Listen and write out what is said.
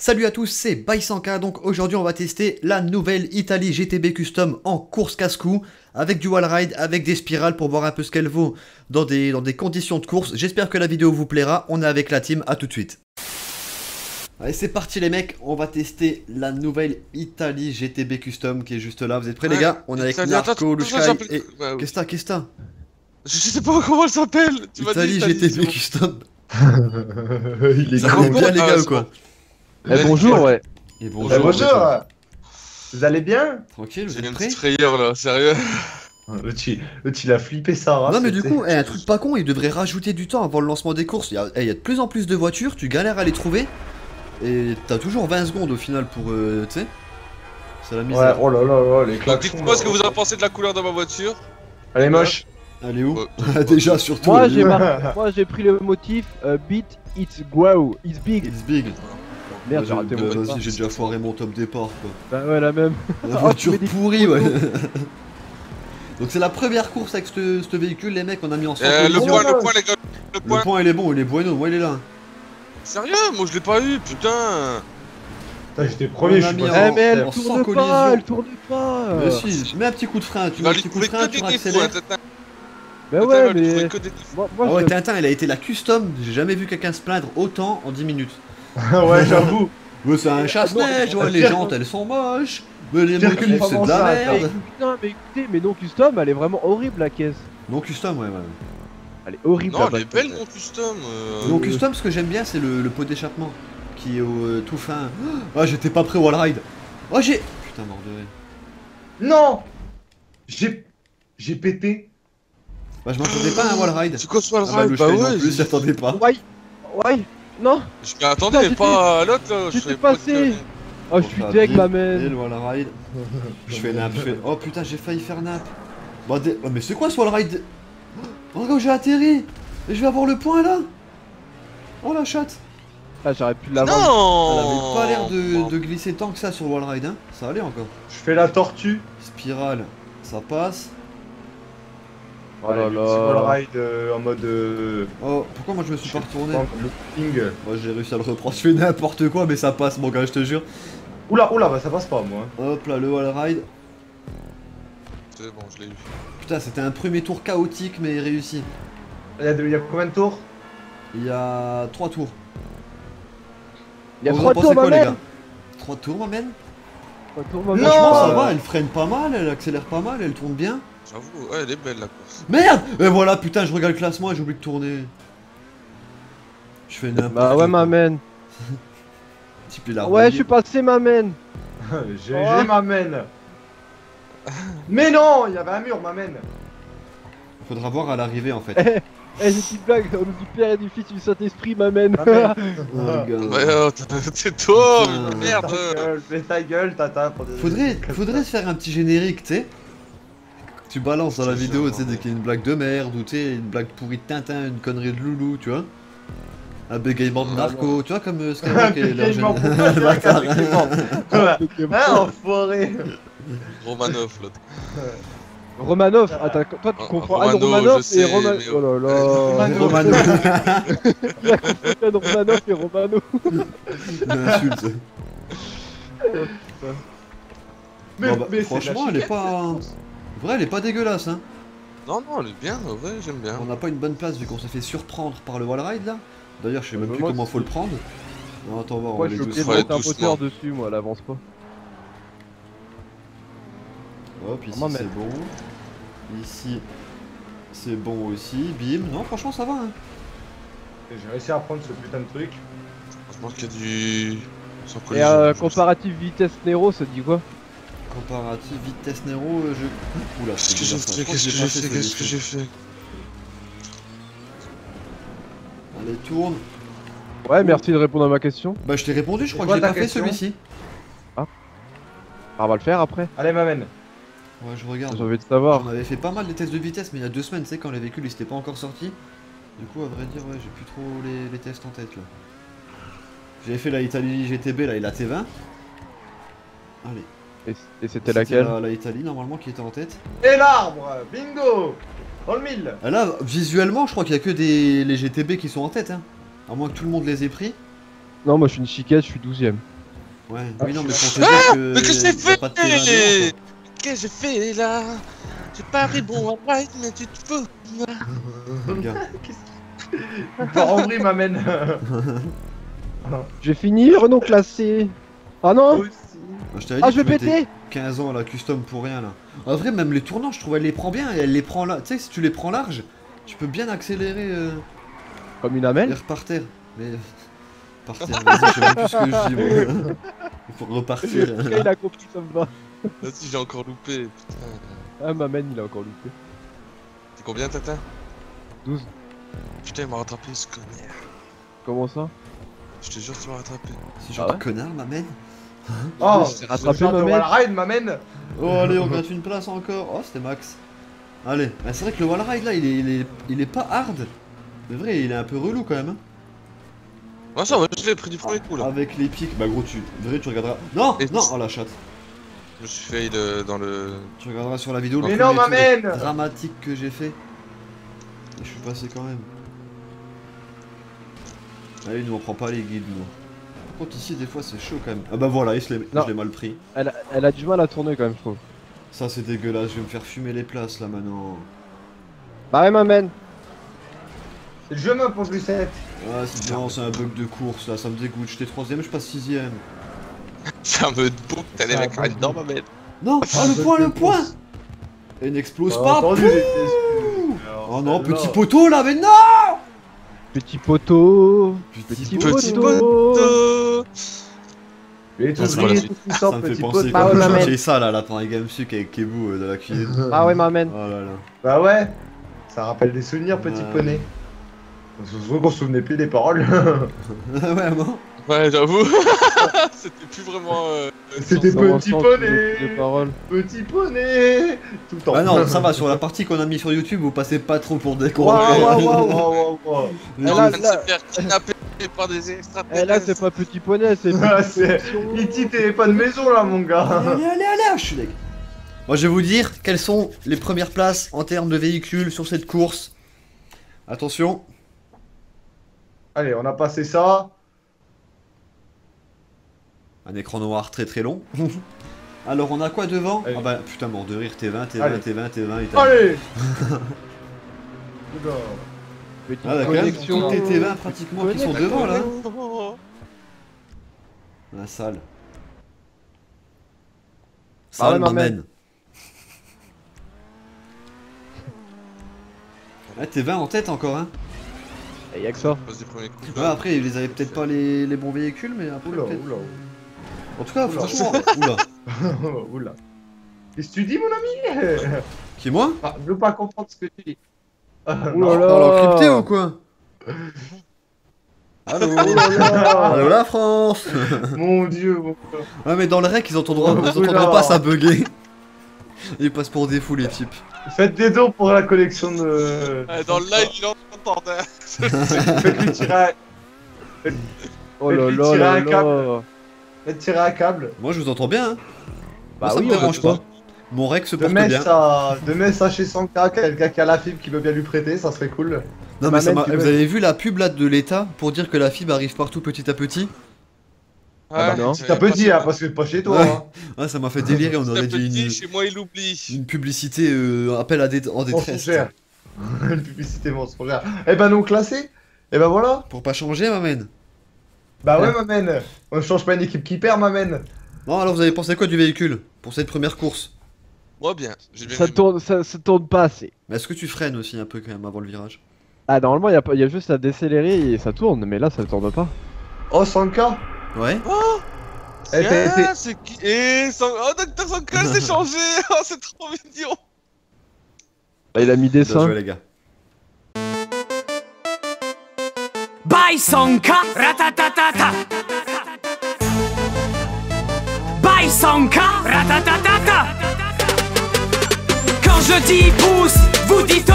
Salut à tous, c'est Baisanka, donc aujourd'hui on va tester la nouvelle Italie GTB Custom en course casse-cou avec du wall ride, avec des spirales pour voir un peu ce qu'elle vaut dans des, dans des conditions de course. J'espère que la vidéo vous plaira, on est avec la team, à tout de suite. Allez c'est parti les mecs, on va tester la nouvelle Italie GTB Custom qui est juste là, vous êtes prêts les gars? On est avec Narco, Lushkai et... ouais, ouais. Qu'est-ce que t'as, qu'est-ce que t'as? Je sais pas comment elle s'appelle. Italie Italie, GTB. Custom. Il est bien les Ah, gars c'est ou quoi? bon. Eh, bonjour, ouais. Et bonjour. Eh, bonjour. Vous allez bien? Tranquille, vous J'ai êtes une prêts? petite frayeur là, sérieux. L'autre, il, a flippé sa race. Non mais du coup, eh, un truc pas con, il devrait rajouter du temps avant le lancement des courses. Il y, a, eh, il y a de plus en plus de voitures, tu galères à les trouver. Et t'as toujours 20 secondes au final pour... euh, tu sais C'est la Ouais, misère. oh là là là, les Donc klaxons. dites-moi ce que vous en pensez de la couleur de ma voiture. Elle est moche. Elle est où? Ouais. Déjà surtout. Moi j'ai mar- pris le motif euh, beat it's big. It's big. Merde, j'ai raté bah, mon Vas-y, départ. j'ai déjà foiré mon top départ quoi. Bah ouais la même. La Oh, voiture des pourrie ouais. Donc c'est la première course avec ce, véhicule les mecs, on a mis en centre Euh, le point, le point, les gars. Le Le point. il est bon, il est bueno, moi il est là. Sérieux, moi je l'ai pas eu, putain. Putain, j'étais premier, je suis mis pas en- Eh mais elle tourne collision. pas, elle tourne pas. Mais si, mets un petit coup de frein, tu Tu mets vas un petit coup de frein, tu accélères. hein. Bah ouais mais moi, moi Ah ouais, Tintin, il a été la custom, j'ai jamais vu quelqu'un se plaindre autant en 10 minutes. Ouais, j'avoue. Ouais, c'est un chasse-neige, ouais, les jantes elles sont moches, mais les motifs c'est de la merde. Putain mais écoutez, mais non custom, elle est vraiment horrible la caisse. Non custom, ouais, ouais. Elle est horrible. Non, elle est belle mon custom. euh. Non custom, ce que j'aime bien, c'est le, le pot d'échappement qui est au euh, tout fin. Ah, j'étais pas prêt wall ride. Oh, j'ai. Putain, mort de. Non J'ai. J'ai pété. Bah, je m'attendais pas à un wall ride. C'est quoi ce wall Ah, bah, ride Bah non ouais. plus, j'y attendais pas. Ouais, ouais, non. Je mais attendez, Putain, pas à l'autre là. je j'étais savais pas passé. Oh je suis deg ma ride. Je fais nap, je fais. Oh putain, j'ai failli faire nap. Bah, oh, mais c'est quoi ce wall ride? Oh, regarde, j'ai atterri. Et je vais avoir le point là. Oh la chatte. Ah j'aurais pu l'avoir. Elle Non avait pas l'air de, de glisser tant que ça sur le wall ride, hein. Ça allait encore. Je fais la tortue. Spirale, ça passe. Oh là là. petit wall ride euh, en mode. euh, Oh, pourquoi moi je me suis pas retourné Le ping. Moi j'ai réussi à le reprendre, je fais n'importe quoi mais ça passe mon gars, je te jure. Oula, oula, bah ça passe pas, moi. Hop là, le wall ride. C'est bon, je l'ai eu. Putain, c'était un premier tour chaotique mais réussi. Il y, a de- il y a combien de tours? Il y a 3 tours. Il y a Vous en trois pensez tours ma quoi, les gars? 3 tours, ma man Trois tours ma Non. ça va, elle freine pas mal, elle accélère pas mal, elle tourne bien. J'avoue, ouais, elle est belle la course. Merde Et voilà, putain, je regarde le classement et j'oublie de tourner. Je fais n'importe Bah ouais ma man. Ouais je suis passé ma man. GG Oh. m'amène. Mais non, il y avait un mur, m'amène. Faudra voir à l'arrivée en fait. Eh j'ai une petite blague, on nous dit père et du fils du Saint-Esprit ma man. M'amène. Oh. Ouais, oh, c'est toi, merde. Ta gueule, fais ta gueule, tata. Faudrait, faudrait se faire un petit générique, tu sais. Tu balances dans la vidéo, tu sais, dès qu'il y a une blague de merde, ou tu sais, une blague pourrie de Tintin, une connerie de Loulou, tu vois. Un bégaiement de narco, tu vois, comme euh, Skyrock et leur bâtard. bégaiement Ah, enfoiré Romanov l'autre. Romanov, attends, toi tu Ah, comprends. Ah, Romano, Romanov et Romanov. Oh là là. Romano. Romano. Il y a confondu Romanov et Romano. Une insulte. Mais, Bon, bah, mais c'est franchement, elle est pas. Vrai, elle est pas dégueulasse, hein. Non, non, elle est bien, en vrai, j'aime bien. On n'a pas une bonne place vu qu'on s'est fait surprendre par le wall ride là. D'ailleurs, je sais même plus moi, comment faut le prendre. Non, attends, on va, on va Moi aller je suis obligé de doucement. Ouais, mettre un moteur dessus, moi elle avance pas. Hop, ici Comment c'est bon. Ici c'est bon aussi. Bim. Non, franchement, ça va. Hein. J'ai réussi à prendre ce putain de truc. Franchement, qu'il y a du. Sans Et collision, euh, je pense. comparatif vitesse Nero, ça dit quoi? Comparatif vitesse Nero, euh, je. Oula, Qu'est-ce que c'est j'ai fait Qu'est-ce que j'ai fait Qu'est-ce que j'ai fait Allez, tourne. Ouais, merci de répondre à ma question. Bah, je t'ai répondu, je crois que j'ai pas fait celui-ci. Ah, on va le faire après. Allez, m'amène. Ouais, je regarde. J'ai envie de savoir. On avait fait pas mal de tests de vitesse, mais il y a deux semaines, tu sais, quand les véhicules ils s'étaient pas encore sortis. Du coup, à vrai dire, ouais, j'ai plus trop les, les tests en tête là. J'avais fait la Italie GTB, là, et la T20. Allez. Et, c'était laquelle la, la Italie, normalement, qui était en tête. Et l'arbre Bingo Dans le mille Ah, Là, visuellement, je crois qu'il y a que des les GTB qui sont en tête, hein. À moins que tout le monde les ait pris. Non, moi je suis une chiquette, je suis 12ème. Ouais, Ah, oui, non, mais pour te dire que. mais qu'est-ce que j'ai fait. Qu'est-ce que j'ai fait là? J'ai pas pris bon right, mais tu te fous. Vrille m'amène? Je vais finir non classé. Ah non? Aussi. Je t'avais Ah, dit je vais péter 15 ans à la custom pour rien là. En vrai, même les tournants, je trouve elle les prend bien et elle les prend là. Tu sais, si tu les prends large, tu peux bien accélérer euh, Comme une et amelle repartir. Mais. Partir, vas-y, je sais même plus ce que je dis moi. Il faut repartir. Il a compris, ça me va. Vas-y, j'ai encore loupé. Putain. Ah, ma main, il a encore loupé. T'es combien, Tata? 12. Putain, il m'a rattrapé ce connard. Comment ça? Je te jure, tu m'as rattrapé. C'est genre Ah ouais? connard, ma mène. Oh, t'ai rattrapé, ce genre de m'amène. wallride m'amène. Oh, allez, on gratte une place encore. Oh, c'était max. Allez, bah, c'est vrai que le wall ride là, il est, il, est, il est pas hard. Mais vrai, il est un peu relou quand même. hein. Ah, ça, va, je l'ai pris du premier coup là. Avec les pics, bah gros, tu. Vrai, tu regarderas. Non, Et- non, oh la chatte. Je me suis fail euh, dans le. Tu regarderas sur la vidéo le Mais premier non, m'amène dramatique que j'ai fait. Et je suis passé quand même. Allez, nous on prend pas les guides, nous. Par contre, ici, des fois, c'est chaud quand même. Ah bah voilà, il se l'est- Non. je l'ai mal pris. elle a, elle a du mal à tourner quand même, je trouve. Ça, c'est dégueulasse, je vais me faire fumer les places là maintenant. Bah ouais, ma main. Je me pose du 7. Ah, c'est non, c'est un bug de course là, ça me dégoûte. J'étais troisième, je passe sixième. Ça me boucle, t'as les mecs va. arrête dans ma mène. Non, ah le point, le point Et n'explose pas Oh non, petit poteau là, mais non Petit poteau. Petit Petit poteau. Petit poteau. Poteau Il est tout Ah, tout Ça me fait petit penser. Ah quand mère. ça là, là, pendant les Gamesuc avec Kebu euh, de la cuisine. Ah ouais, ma main. Oh là là. Bah ouais, ça rappelle des souvenirs, petit poney. Je trouve qu'on se souvenait plus des paroles. ouais, bon. Ouais, j'avoue. C'était plus vraiment. Euh, C'était. Petit poney. paroles. petit poney Tout le temps. Ah non, ça va, sur la partie qu'on a mis sur YouTube, vous passez pas trop pour des cons. Waouh, waouh, waouh, waouh, waouh, waouh. On est Elle en a- train de là- kidnapper par des extraterrestres. Eh là, c'est pas petit poney, c'est Ah, petit c'est-. E.T. t'es pas de maison là, mon gars. Allez, allez, allez, je suis deg. Moi, je vais vous dire quelles sont les premières places en termes de véhicules sur cette course. Attention. Allez, on a passé ça. Un écran noir très très long. Alors, on a quoi devant? Allez. Ah bah putain, mort de rire, T20, T20, Allez. T20, T20 et T20. Allez. Petite Ah, d'accord, connexion. tous les T20 pratiquement qui sont devant là. La salle. Ah Salle ma m'emmène. Ah, t'es 20 en tête encore, hein Eh, y'a que ça. Ouais, après, ils avaient peut-être pas les, les bons véhicules, mais après, Oula, peut-être. oula, En tout cas, Oula. franchement, oula. oula. oula. Qu'est-ce que tu dis, mon ami? Qui, moi? Ah, Je veux pas comprendre ce que tu dis. Non. là là. Crypté ou quoi Allô Oh. Allô la France Mon dieu, mon dieu. Ouais, mais dans le rec, ils entendront, ils Oula. entendraient pas ça bugger. Ils passent pour des fous, les types. Faites des dons pour la collection de. Dans le live, il entendait. Faites-lui tirer à... Oh là là là un câble. là. Faites tirer un câble. Moi, je vous entends bien, hein. Bah Moi, ça oui, me on dérange pas. Mon rec se De porte bien. Metz à, de Metz à chez Sanka, quelqu'un qui a la fibre qui veut bien lui prêter, ça serait cool. Non, mais ça m'a- vous avez vu la pub là de l'État pour dire que la fibre arrive partout petit à petit Ah bah non. T'as petit, hein, parce que pas chez toi. Ouais. Hein. Ouais, ça m'a fait délirer, on aurait dit petit, une, chez moi, il oublie. une publicité euh, appel à dé- en détresse. Une publicité mensongère. Eh ben non classé. Eh ben voilà. Pour pas changer, m'amène. Bah ouais, m'amène. On change pas une équipe qui perd, m'amène. Bon, alors vous avez pensé quoi du véhicule pour cette première course? Moi, bien. J'ai bien Ça aimé. tourne, ça, ça tourne pas assez. Mais est-ce que tu freines aussi un peu quand même avant le virage? Ah, normalement, il y, a pas- y a juste à décélérer et ça tourne, mais là, ça tourne pas. Oh, Sanka. Ouais Eh, t'es- Ah, c'est qui? Eh, San- Oh, Docteur Sanka s'est changé Oh, c'est trop mignon Bah, il a mis des Bien seins. joué, les gars. By Sonka, ratatatata. By Sonka, ratatatata. Quand je dis pouce, vous dites